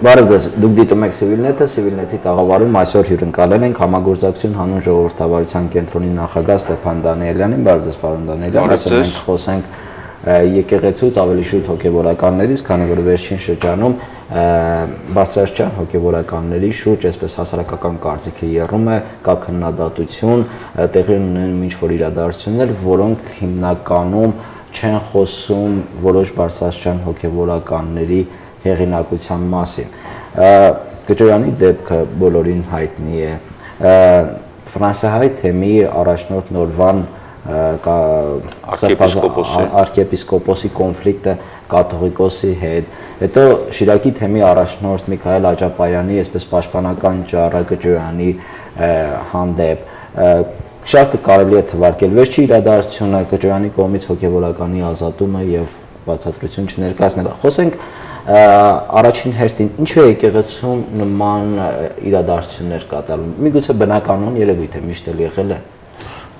Բարև ձեզ։ Դուք դիտում եք Civilnet-ը, Civilnet-ի տաղավարում այսօր հյուրընկալել ենք համագործակցություն հանուն ժողովրդավարության կենտրոնի նախագահ Ստեփան Դանիելյանին։ Բարև ձեզ, պարոն Դանիելյան։ Այսօր մենք խոսենք եկեղեցուց ավելի շուտ հոգևորականներից, քանի որ վերջին շրջանում բարձրաշրջան հոգևորականների շուրջ այսպես հասարակական կարծիքի երում է, կա քննադատություն, տեղի ունեն ինչ որ իրադարձություններ, որոնք հիմնականում չեն խոսում որոշ բարձրաշրջան հոգևորականների հեղինակության մասին։ Գճոյանի դեպքը բոլորին հայտնի է։ Ֆրանսիահայ թեմի առաջնորդ Նորվան arczepiskopոսի կոնֆլիկտը կաթողիկոսի հետ։ Հետո Շիրակի թեմի առաջնորդ Միքայել Աջապայանի, այսպես պաշտպանական Ճառա Գճոյանի հանդեպ շարքը կարելի է թվարկել վերջի իրադարձությունը Գճոյանի կողմից հոգևորականի ազատումը եւ բացատրություն չներկայացնելը։ Խոսենք առաջին հերթին ինչու է եկեղեցում նման իրադարձություններ կատարում։ Միգուցե բնականon երևույթ է, միշտ էլ եղել է։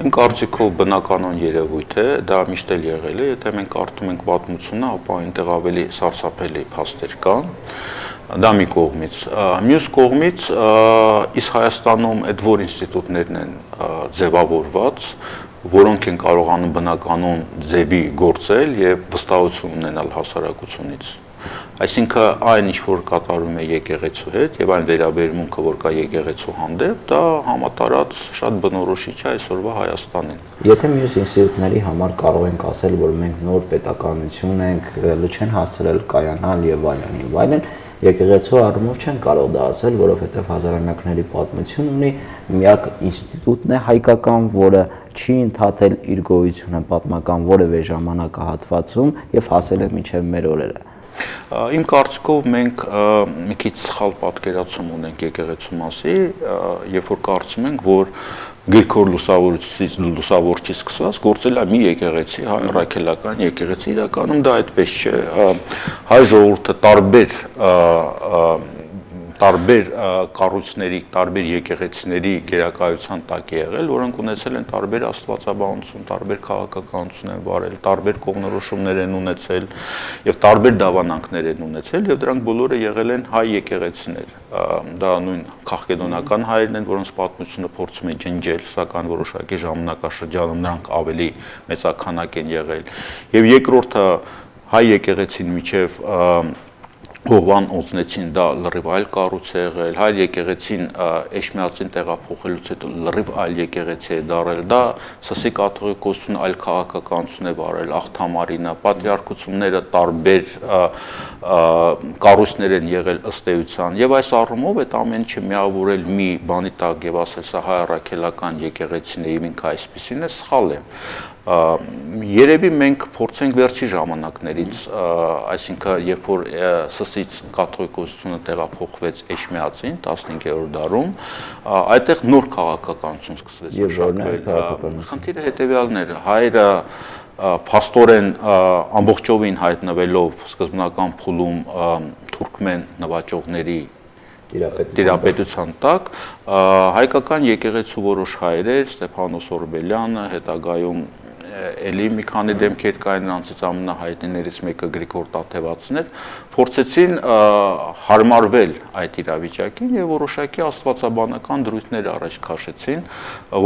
Իմ կարծիքով բնականon երևույթ է, դա միշտ էլ եղել է, եթե մենք կարդում ենք պատմությունը, ապա այնտեղ ավելի սարսափելի փաստեր կան դա մի կողմից մյուս կողմից իսկ Հայաստանում այդ որ ինստիտուտներն են ձևավորված որոնք են կարողանում բնականon ձևի գործել եւ վստահություն ունենալ հասարակությունից Այսինքն այն ինչ որ կատարում է եկեղեցու հետ եւ այն վերաբերմունքը որ կա եկեղեցու հանդեպ, դա համատարած շատ բնորոշիչ է այսօրվա Հայաստանին։ Եթե մյուս ինստիտուտների համար կարող ենք ասել, որ մենք նոր պետականություն ենք, լուչեն հասցրել կայանալ եւ այլն եւ այլն, եկեղեցու առումով չեն կարող դա ասել, որովհետև հազարամյակների պատմություն ունի, միակ ինստիտուտն է հայկական, որը չի ընդհատել իր գոյությունը պատմական որևէ ժամանակահատվածում եւ հասել է մինչեւ մեր օրերը։ Իմ կարծիքով մենք մի քիչ սխալ պատկերացում ունենք եկեղեցու մասի, երբ որ կարծում ենք, որ Գրիգոր լուսավորչից լուսավորչի սկսած գործել է մի եկեղեցի, հայ ռաքելական եկեղեցի, իրականում դա այդպես չէ։ Հայ ժողովուրդը տարբեր տարբեր կառույցների, տարբեր եկեղեցիների գերակայության տակ է եղել, որոնք ունեցել են տարբեր աստվածաբանություն, տարբեր քաղաքականություն են վարել, տարբեր կողմնորոշումներ են ունեցել եւ տարբեր դավանանքներ են ունեցել եւ դրանք բոլորը եղել են հայ եկեղեցիներ։ Դա նույն քաղաքեդոնական հայերն են, որոնց պատմությունը փորձում է ջնջել, սակայն որոշակի ժամանակաշրջանում նրանք ավելի մեծականակ են եղել։ Եվ երկրորդը հայ եկեղեցին միջև Հովան օծնեցին դա լրիվ այլ կառույց է եղել, հայր եկեղեցին Էշմիածին տեղափոխելուց հետո լրիվ այլ եկեղեցի է դարել, դա սսի կաթողիկոսություն այլ քաղաքականություն է վարել, աղթամարինա, պատրիարքությունները տարբեր կառույցներ են եղել ըստ էության եւ այս առումով այդ ամեն ինչը միավորել մի բանի տակ եւ ասել սա հայ առաքելական եկեղեցին է, ինքը այսպեսին է, սխալ է երևի մենք փորձենք վերջի ժամանակներից, այսինքն երբ որ սսից կաթողիկոսությունը տեղափոխվեց Էշմիածին 15-րդ դարում, այդտեղ նոր քաղաքականություն սկսվեց մշակվել։ Խնդիրը հետեւյալն էր, հայրը փաստորեն ամբողջովին հայտնվելով սկզբնական փուլում թուրքմեն նվաճողների տիրապետության տակ հայկական եկեղեցու որոշ հայրեր Ստեփանոս Օրբելյանը հետագայում էլի մի քանի դեմքեր կային նրանցից ամենահայտնիներից մեկը Գրիգոր Տաթևացն էր, փորձեցին հարմարվել այդ իրավիճակին եւ որոշակի աստվածաբանական դրույթներ առաջ քաշեցին,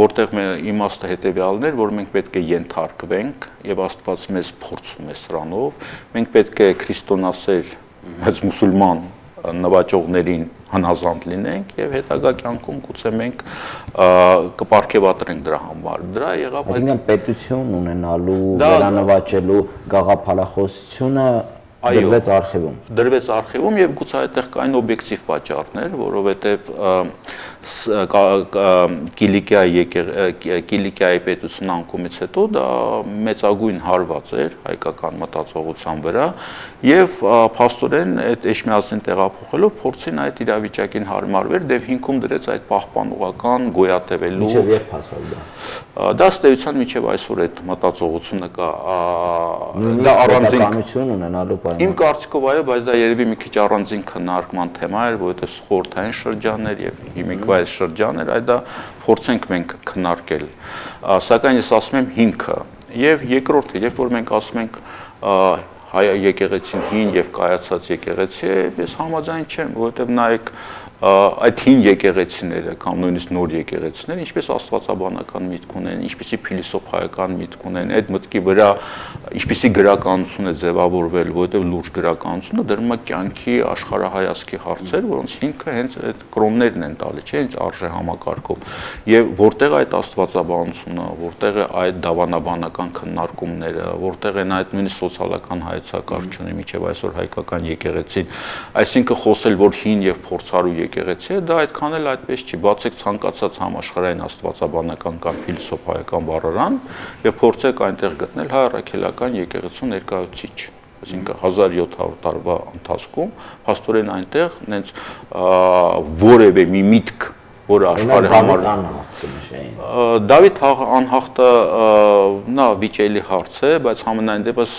որտեղ իմաստը հետեւյալն էր, որ մենք պետք է ենթարկվենք եւ Աստված մեզ փորձում է սրանով, մենք պետք է քրիստոնասեր մեծ մուսուլման նվաճողներին հնազանդ լինենք եւ հետագա կյանքում գուցե մենք կպարգևատրենք դրա համար։ Դրա եղավ Այսինքն պետություն ունենալու, վերանվաճելու գաղափարախոսությունը դրվեց արխիվում։ Դրվեց արխիվում եւ գուցե այդտեղ կային օբյեկտիվ պատճառներ, որովհետեւ Կիլիկիայի Կիլիկիայի պետություն անկումից հետո դա մեծագույն հարված էր հայկական մտածողության վրա եւ փաստորեն այդ Էշմիածին տեղափոխելով փորձին այդ իրավիճակին հարմարվել դեպ հիմքում դրեց այդ պահպանողական գոյատևելու Միջև երբ հասավ դա։ Դա ստեյության միջև այսօր այդ մտածողությունը կա դա առանձին ունենալու պայման։ Իմ կարծիքով այո, բայց դա երևի մի քիչ առանձին քննարկման թեմա էր, որովհետեւ խորթային շրջաններ եւ հիմիկվա այս շրջաներ, այդ դա փորձենք մենք քննարկել։ Սակայն ես ասում եմ հիմքը եւ երկրորդը, երբ որ մենք ասում ենք հայ եկեղեցին հին եւ կայացած եկեղեցի է, ես համաձայն չեմ, որովհետեւ նայեք այդ հին եկեղեցիները կամ նույնիսկ նոր եկեղեցիները ինչպես աստվածաբանական միտք ունեն, ինչպեսի փիլիսոփայական միտք ունեն, այդ մտքի վրա ինչպեսի գրականություն է ձևավորվել, որովհետև լուրջ գրականությունը դրում է կյանքի աշխարհահայացքի հարցեր, որոնց հիմքը հենց այդ կրոններն են տալի, չէ՞, հենց արժե համակարգով։ Եվ որտեղ այդ աստվածաբանությունը, որտեղ է այդ դավանաբանական քննարկումները, որտեղ են այդ նույնիսկ սոցիալական հայեցակարգությունը միջև այսօր հայկական եկեղեցին, այսինքն խոսել, որ հին եւ փորձառու եկեղեցի է, դա այդքան էլ այդպես չի։ Բացեք ցանկացած համաշխարհային աստվածաբանական կամ փիլիսոփայական բառարան եւ փորձեք այնտեղ գտնել հայ առաքելական եկեղեցու ներկայացուցիչ այսինքն 1700 տարվա ընթացքում փաստորեն այնտեղ նենց որևէ մի միտք որը աշխարհի համար Դավիթ անհախտը նա վիճելի հարց է, բայց համենայն դեպս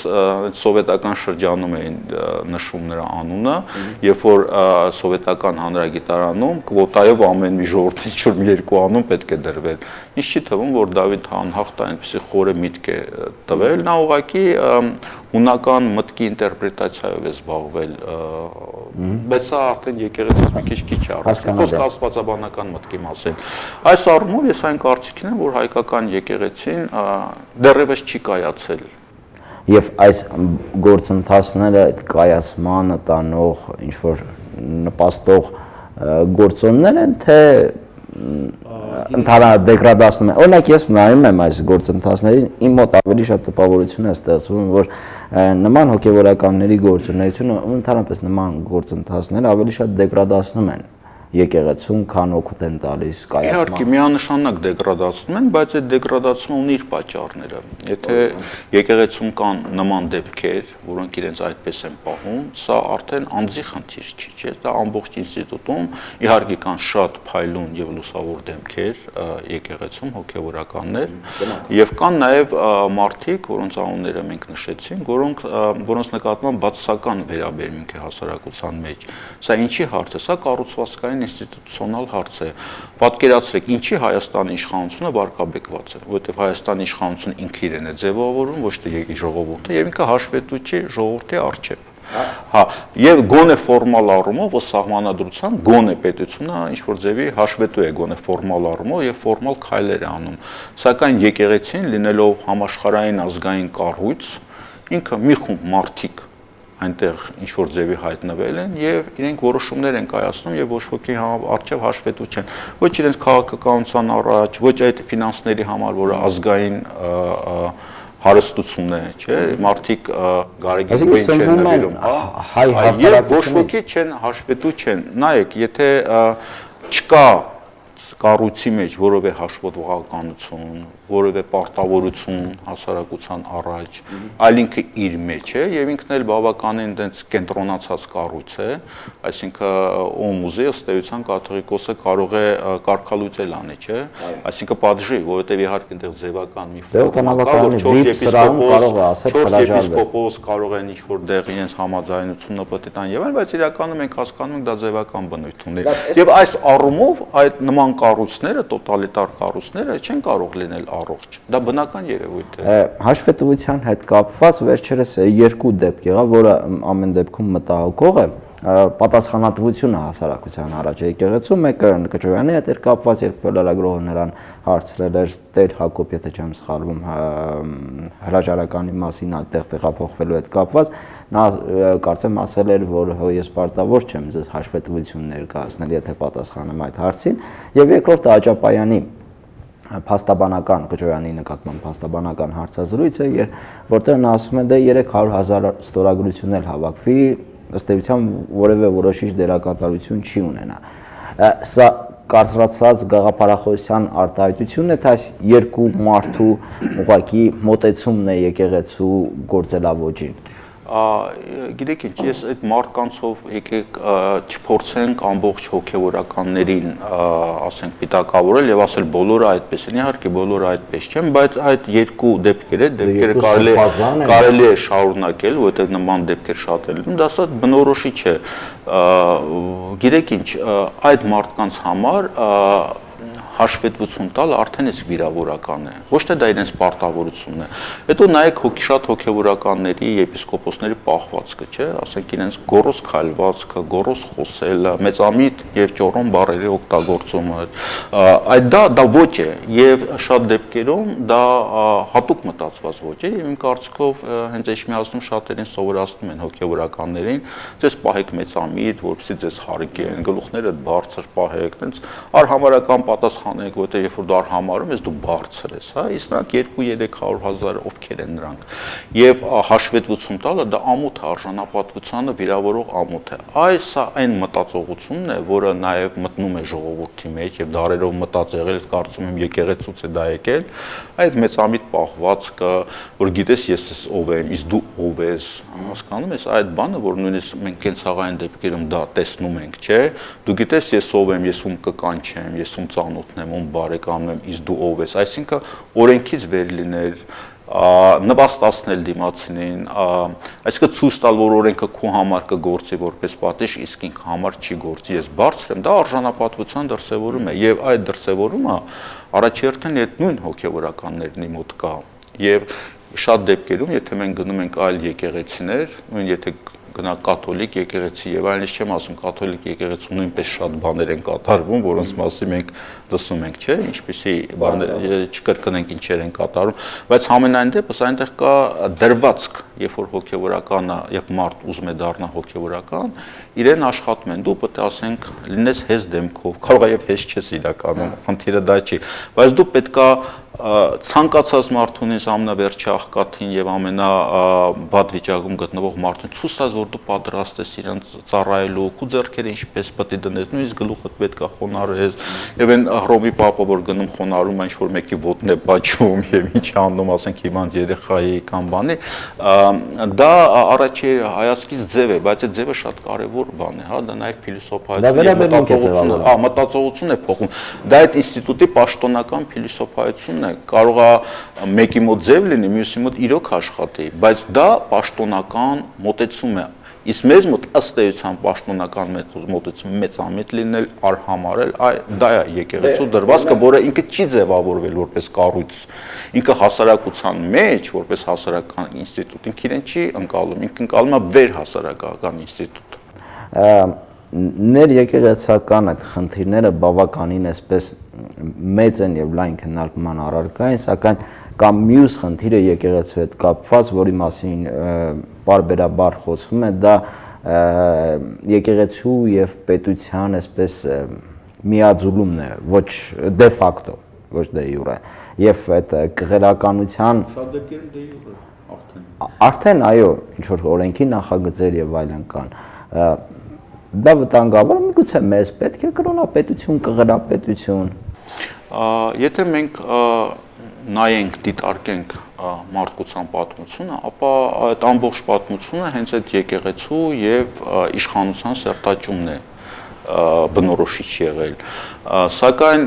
սովետական շրջանում էին նշում նրա անունը, երբ որ սովետական հանրագիտարանում կվոտայով ամեն մի ժողովրդի ինչ-որ երկու անուն պետք է դրվել։ Ինչ չի թվում, որ Դավիթ անհախտը այնպեսի խորը միտք է տվել, նա ուղղակի հունական մտքի ինտերպրետացիայով է զբաղվել, բայց սա արդեն եկեղեցից մի քիչ քիչ է առանց խոսք աստվածաբանական մտքի մասին։ Այս առումով ես այն կարծիքին եմ, որ հայկական եկեղեցին դեռևս չի կայացել եւ այս գործընթացները այդ կայացմանը տանող ինչ որ նպաստող գործոններ են թե ընդհանրապես դեգրադացնում է։ Օրինակ ես նայում եմ այս գործընթացներին, իմ մոտ ավելի շատ տպավորություն է ստեղծվում, որ նման հոգեվորականների գործունեությունը ընդհանրապես նման գործընթացները ավելի շատ դեգրադացնում են եկեղեցուն քան օգուտ են տալիս կայացման։ Իհարկե միանշանակ դեգրադացնում են, բայց այդ դեգրադացումը ունի իր պատճառները։ Եթե եկեղեցում կան նման դեպքեր, որոնք իրենց այդպես են պահում, սա արդեն անձի խնդիր չի, չէ՞, դա ամբողջ ինստիտուտում իհարկե կան շատ փայլուն եւ լուսավոր դեպքեր եկեղեցում հոգեվորականներ եւ կան նաեւ մարդիկ, որոնց անունները մենք նշեցինք, որոնք որոնց նկատմամբ բացասական վերաբերմունք է հասարակության մեջ։ Սա ինչի հարց է, սա կառուցվածքային համաշխարհային ինստիտուցիոնալ հարց է։ Պատկերացրեք, ինչի Հայաստանի իշխանությունը վարկաբեկված է, որովհետև Հայաստանի իշխանությունը ինքը իրեն է ձևավորում, ոչ թե ժողովուրդը, եւ ինքը հաշվետու չի ժողովրդի արժեվ։ Հա, եւ գոնե ֆորմալ առումով ո սահմանադրության գոնե պետությունը ինչ որ ձևի հաշվետու է գոնե ֆորմալ առումով եւ ֆորմալ քայլեր է անում։ Սակայն եկեղեցին լինելով համաշխարհային ազգային կառույց, ինքը մի խումբ մարդիկ այնտեղ ինչ որ ձևի հայտնվել են եւ իրենք որոշումներ են կայացնում եւ ոչ ոքի արժեվ հաշվետու չեն ոչ իրենց քաղաքականության առաջ ոչ այդ ֆինանսների համար որը ազգային հարստություն է, չէ, մարդիկ գարեգին չեն նվիրում, հա, հայ հասարակությունը ոչ ոքի չեն հաշվետու չեն։ Նայեք, եթե չկա կառույցի մեջ որևէ հաշվետվողականություն, որևէ պարտավորություն հասարակության առաջ, այլ ինքը իր մեջ է եւ ինքն էլ բավականին այնց կենտրոնացած կառույց է, այսինքն ում ուզի ըստ էության կաթողիկոսը կարող է կարգալույծել անի, չէ։ Այսինքն պատժի, որովհետեւ իհարկե այնտեղ ձևական մի ֆորմա կարող 4 եպիսկոպոս, 4 եպիսկոպոս կարող են ինչ-որ դեղ իրենց համաձայնությունը պետք է տան եւ այլ, բայց իրականում մենք հասկանում ենք դա ձևական բնույթ ունի։ Եվ այս առումով այդ նման կառույցները, տոտալիտար կառույցները չեն կարող լինել առողջ։ Դա բնական երևույթ է։ Հաշվետվության հետ կապված վերջերս երկու դեպք եղավ, որը ամեն դեպքում մտահոգող է պատասխանատվությունը հասարակության առաջ եկեղեցու մեկը Կճոյանի հետ էր կապված, երբ լարագրողը նրան հարցրել էր Տեր Հակոբ, եթե չեմ սխալվում, հրաժարականի մասին այդտեղ տեղափոխվելու հետ կապված, նա կարծեմ ասել էր, որ ես պարտավոր չեմ ձեզ հաշվետվություն ներկայացնել, եթե պատասխանեմ այդ հարցին, եւ երկրորդը Աճապայանի փաստաբանական Կճոյանի նկատմամբ փաստաբանական հարցազրույց է, որտեղ նա ասում է դե 300.000 ստորագրություն էլ հավաքվի, ըստ էության որևէ որոշիչ դերակատարություն չի ունենա։ Սա կարծրացած գաղափարախոսության արտահայտությունն է, թե այս երկու մարդու ուղակի մոտեցումն է եկեղեցու գործելավոճին գիտեք ինչ, ես այդ մարդկանցով եկեք չփորձենք ամբողջ հոգեվորականներին, ասենք, պիտակավորել եւ ասել բոլորը այդպես են։ Իհարկե բոլորը այդպես չեն, բայց այդ երկու դեպքերը, դեպքերը կարելի է կարելի է շարունակել, որովհետեւ նման դեպքեր շատ են լինում, դա սա բնորոշիչ է։ Գիտեք ինչ, այդ մարդկանց համար հաշվետվություն տալ արդեն իսկ վիրավորական է։ Ոչ թե դա իրենց պարտավորությունն է։ Հետո նայեք հոգի շատ հոգևորականների, եպիսկոպոսների պահվածքը, չէ՞, ասենք իրենց գորոս քայլվածքը, գորոս խոսելը, մեծամիտ եւ ճորոն բառերի օգտագործումը, այդ դա դա ոչ է եւ շատ դեպքերում դա հատուկ մտածված ոչ է եւ իմ կարծիքով հենց էջմիածնում շատերին սովորացնում են հոգևորականներին, ձեզ պահեք մեծամիտ, որպեսզի ձեզ հարիկեն, գլուխները բարձր պահեք, տենց արհամարական պատասխանեք, որտեղ երբ որ դու արհամարում ես, դու բարձր ես, հա, իսկ նրանք 2-300 հազար ովքեր են նրանք։ Եվ հաշվետվություն տալը դա ամոթ է, արժանապատվությանը վիրավորող ամոթ է։ Այս այն մտածողությունն է, որը նաև մտնում է ժողովրդի մեջ եւ դարերով մտած եղել, կարծում եմ եկեղեցուց է դա եկել, այդ մեծամիտ պահվածքը, որ գիտես ես ես ով եմ, իսկ դու ով ես, հասկանում ես այդ բանը, որ նույնիսկ մենք կենցաղային դեպքերում դա տեսնում ենք, չէ՞։ Դու գիտես ես ով եմ, ես ում կկանչեմ, ես ում ծանոթն եմ, ում բարեկամն եմ, իսկ դու ով ես։ Այսինքն օրենքից վեր լինել նվաստացնել դիմացինին, այսինքն ցույց տալ, որ օրենքը քո համար կգործի որպես պատիժ, իսկ ինքը համար չի գործի, ես բարձր եմ, դա արժանապատվության դրսևորում է եւ այդ դրսևորումը առաջերտին այդ նույն հոգեվորականների մոտ կա եւ շատ դեպքերում, եթե մենք գնում ենք այլ եկեղեցիներ, նույն եթե գնա կաթոլիկ եկեղեցի եւ այլն, չեմ ասում կաթոլիկ եկեղեցու նույնպես շատ բաներ են կատարվում, որոնց մասին մենք լսում ենք, չէ, ինչպեսի բաներ չկրկնենք ինչեր են կատարում, բայց համենայն դեպս այնտեղ կա դրվածք, երբ որ հոգեվորականը, երբ մարդ ուզում է դառնա հոգեվորական, իրեն աշխատում են, դու պետք է ասենք լինես հեզ դեմքով, կարող է եւ հեզ չես իրականում, խնդիրը դա չի, բայց դու պետքա ցանկացած մարդունից ամենավերջի աղքատին եւ ամենա բադ վիճակում գտնվող մարդուն ցույց տաս որ դու պատրաստ ես իրեն ծառայելու քու ձեռքերը ինչպես պետք է դնես նույնիսկ գլուխդ պետք է խոնարհես եւ այն հռոմի պապը որ գնում խոնարհում այն որ մեկի ոտն է բաճում եւ ինչ անում ասենք իմանց երեխայի կամ բանի դա առաջի հայացքից ձև է բայց այդ ձևը շատ կարեւոր բան է հա դա նաեւ փիլիսոփայություն մտածողություն հա մտածողություն է փոխում դա այդ ինստիտուտի պաշտոնական փիլիսոփայությունն է, կարող է մեկի մոտ ձև լինի, մյուսի մոտ իրոք աշխատի, բայց դա պաշտոնական մոտեցում է։ Իսկ մեզ մոտ ըստ էության պաշտոնական մոտեցում մեծամիտ լինել, արհամարել, այ դա է եկեղեցու դե, դրվածքը, որը ինքը չի ձևավորվել որպես կառույց։ Ինքը հասարակության մեջ որպես հասարակական ինստիտուտ, ինքը իրեն չի ընկալում, ինքը ընկալում է վեր հասարակական ինստիտուտ ներ եկեղեցական այդ խնդիրները բավականին այսպես մեծ են եւ լայն քննարկման առարկա են, սակայն կամ մյուս խնդիրը եկեղեցու հետ կապված, որի մասին բարբերաբար խոսվում է, դա եկեղեցու եւ պետության այսպես միաձուլումն է, ոչ դե ֆակտո, ոչ դե յուրե։ Եվ այդ կղերականության շատ դեպքերում դե յուրե արդեն արդեն այո, ինչ որ օրենքի նախագծեր եւ այլն կան դա վտանգավոր է միգուցե մեզ պետք է կրոնապետություն, կղրապետություն Եթե մենք նայենք, դիտարկենք մարդկության պատմությունը, ապա այդ ամբողջ պատմությունը հենց այդ եկեղեցու եւ իշխանության սերտաճումն է բնորոշիչ եղել։ Սակայն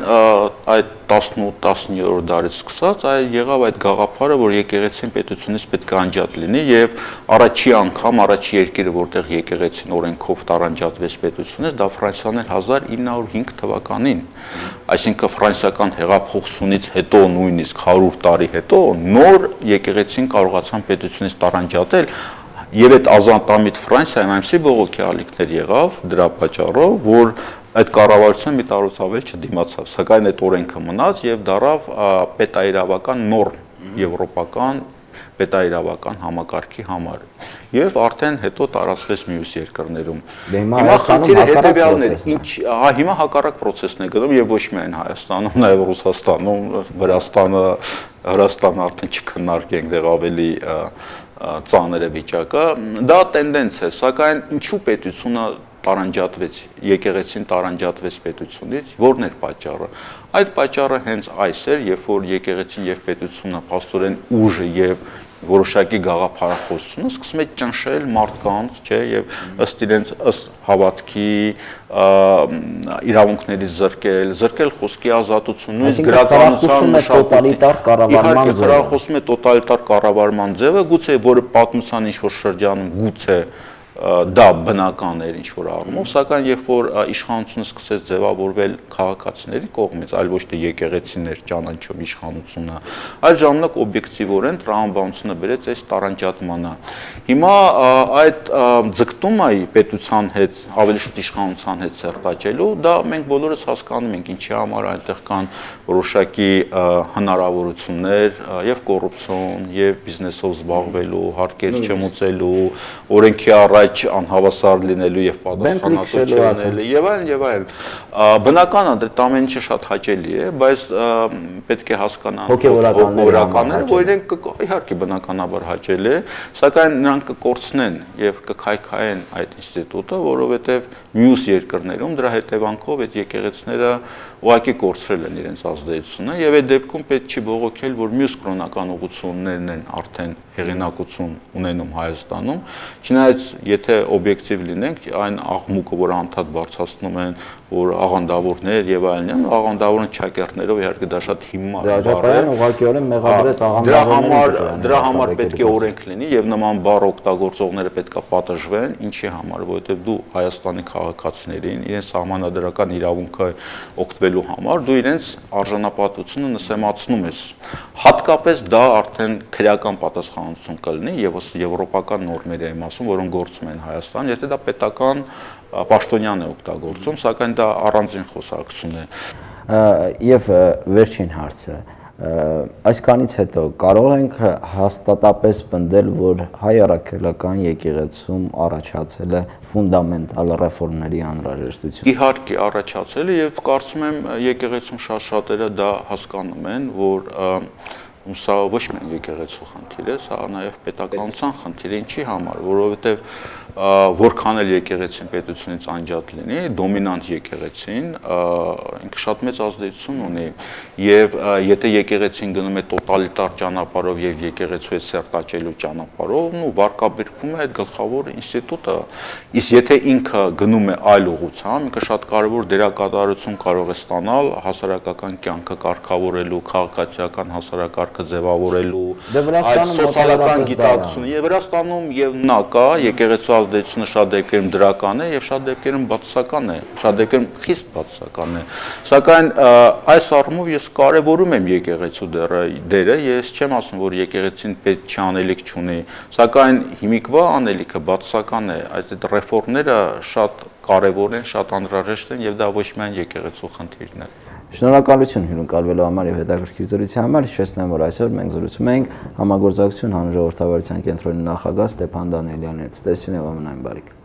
այդ 18-19-րդ դարից սկսած այ եղավ այդ գաղափարը, որ եկեղեցին պետությունից պետք է անջատ լինի եւ առաջի անգամ առաջի երկիրը, որտեղ եկեղեցին օրենքով տարանջատվեց պետությունից, դա Ֆրանսիան էր 1905 թվականին։ Այսինքն ֆրանսիական հեղափոխությունից հետո նույնիսկ 100 տարի հետո նոր եկեղեցին կարողացան պետությունից տարանջատել Եվ այդ ազատամիտ Ֆրանսիայում այնպեսի բողոքի ալիքներ եղավ դրա պատճառով, որ այդ կառավարությունը մի տարուց ավել չդիմացավ, սակայն այդ օրենքը մնաց եւ դարավ պետաիրավական նորմ եվրոպական պետաիրավական համակարգի համար եւ արդեն հետո տարածվեց մյուս երկրներում։ դե Հիմա խնդիրը հետեւյալն է, ինչ, հա հիմա հակառակ process-ն է գնում եւ ոչ միայն Հայաստանում, նաեւ Ռուսաստանում, Վրաստանը, Հրաստանը արդեն չքննարկենք, դեռ ավելի ծանր է վիճակը, դա տենդենց է, սակայն ինչու պետությունը տարանջատվեց, եկեղեցին տարանջատվեց պետությունից, որն էր պատճառը։ Այդ պատճառը հենց այս էր, երբ որ եկեղեցին եւ պետությունը փաստորեն ուժը եւ որոշակի գաղափարախոսությունը սկսում է ճնշել մարդկանց, չէ, եւ ըստ իրենց ըստ հավատքի իրավունքներից զրկել, զրկել խոսքի ազատություն, նույնիսկ գրականության տոտալիտար կառավարման ձևը։ Իհարկե, խոսում է տոտալիտար կառավարման ձևը, գուցե որը պատմության ինչ որ շրջանում գուցե դա բնական էր ինչ որ առումով, սակայն երբ որ իշխանությունը սկսեց ձևավորվել քաղաքացիների կողմից, այլ ոչ թե եկեղեցիներ ճանաչում իշխանությունը, այլ ժամանակ օբյեկտիվորեն տրամաբանությունը բերեց այս տարանջատմանը։ Հիմա այդ ձգտումայի պետության հետ, ավելի շուտ իշխանության հետ սերտաճելու, դա մենք բոլորս հասկանում ենք ինչի համար այնտեղ կան որոշակի հնարավորություններ եւ կոռուպցիոն եւ բիզնեսով զբաղվելու, հարկեր չմուծելու, օրենքի առաջ մեջ անհավասար լինելու եւ պատասխանատու չլինելու եւ այլն եւ այլն։ Բնական է դա ամեն ինչը շատ հաճելի է, բայց պետք է հասկանան հոգեվորականները, որ իրենք իհարկե բնականաբար հաճելի է, սակայն նրանք կկորցնեն եւ կքայքայեն այդ ինստիտուտը, որովհետեւ մյուս երկրներում դրա հետևանքով այդ եկեղեցիները ուղակի կորցրել են իրենց ազդեցությունը եւ այդ դեպքում պետք չի բողոքել, որ մյուս կրոնական ուղություններն են արդեն հեղինակություն ունենում Հայաստանում, չնայած եթե օբյեկտիվ լինենք, այն աղմուկը, որ անդադ բարձրացնում են, որ աղանդավորներ եւ այլն, աղանդավորն չակերտներով իհարկե դա շատ հիմար է։ Դրա ուղղակիորեն մեղադրեց աղանդավորները։ Դրա համար դրա համար պետք է օրենք լինի եւ նման բառ օգտագործողները պետքա պատժվեն, ինչի համար, որովհետեւ դու Հայաստանի քաղաքացիներին իրենց սահմանադրական իրավունքը օգտվելու համար դու իրենց արժանապատվությունը նսեմացնում ես։ Հատկապես դա արդեն քրեական պատասխանատվություն կլինի եւ ըստ եվրոպական նորմերի եմ ասում, որոնք գործում են Հայաստան, եթե դա պետական պաշտոնյան է օգտագործում, սակայն դա առանձին խոսակցություն է։ Եվ վերջին հարցը. Այսքանից հետո կարող ենք հաստատապես պնդել, որ հայ առաքելական եկեղեցում առաջացել է ֆունդամենտալ ռեֆորմների անհրաժեշտություն։ Իհարկե առաջացել է եւ կարծում եմ եկեղեցում շատ շատերը դա հասկանում են, որ սա ոչ միայն եկեղեցու խնդիր է, սա նաև պետականության խնդիր է, ինչի համար, որովհետև որքան էլ եկեղեցին պետությունից անջատ լինի, դոմինանտ եկեղեցին ինքը շատ մեծ ազդեցություն ունի եւ եթե եկեղեցին գնում է տոտալիտար ճանապարհով եւ եկեղեցու հետ սերտաճելու ճանապարհով, ու վարկաբերվում է այդ գլխավոր ինստիտուտը։ Իսկ եթե ինքը գնում է այլ ուղղությամբ, ինքը շատ կարևոր դերակատարություն կարող է ստանալ հասարակական կյանքը կարգավորելու, քաղաքացիական հասարակարգը ձևավորելու, դե այդ սոցիալական գիտակցությունը եւ Վրաստանում եւ նա կա եկեղեցու ազդեցությունը շատ դեպքերում դրական է եւ շատ դեպքերում բացասական է, շատ դեպքերում խիստ բացասական է։ Սակայն այս առումով ես կարևորում եմ եկեղեցու դերը, ես չեմ ասում, որ եկեղեցին պետք չի անելիք չունի, սակայն հիմիկվա անելիքը բացասական է, այդ ռեֆորմները շատ կարևոր են, շատ անհրաժեշտ են եւ դա ոչ միայն եկեղեցու խնդիրն է։ Շնորհակալություն հյուրընկալվելու համար եւ հետաքրքիր զրույցի համար։ Հիշեցնեմ, որ այսօր մենք զրուցում ենք համագործակցություն հանրժողովրդավարության կենտրոնի նախագահ Ստեփան Դանելյանի հետ։ Տեսություն եւ ամենայն բարիք։